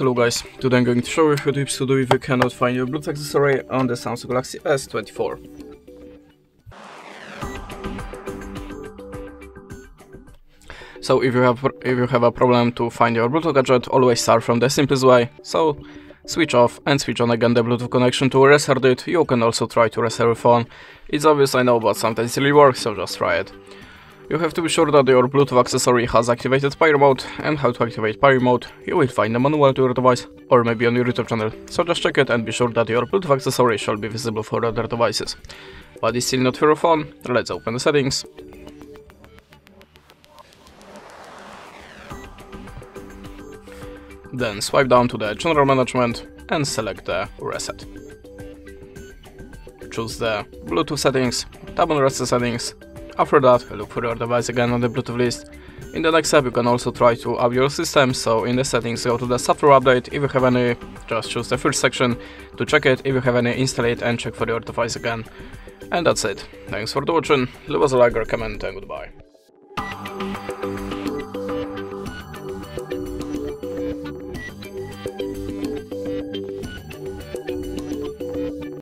Hello guys, today I'm going to show you how tips to do if you cannot find your Bluetooth accessory on the Samsung Galaxy S24. So if you have if you have a problem to find your Bluetooth gadget, always start from the simplest way. So switch off and switch on again the Bluetooth connection to restart it. You can also try to restart your phone. It's obvious I know, but sometimes it really works, so just try it. You have to be sure that your Bluetooth accessory has activated pairing mode, and how to activate pairing mode you will find the manual to your device, or maybe on your YouTube channel, so just check it and be sure that your Bluetooth accessory shall be visible for other devices. But it's still not for your phone, let's open the settings. Then swipe down to the General Management and select the Reset. Choose the Bluetooth settings, tap on Reset settings. After that, look for your device again on the Bluetooth list. In the next step, you can also try to up your system, so in the settings go to the software update, if you have any, just choose the first section to check it, if you have any, install it and check for your device again. And that's it. Thanks for watching, leave us a like or comment and goodbye.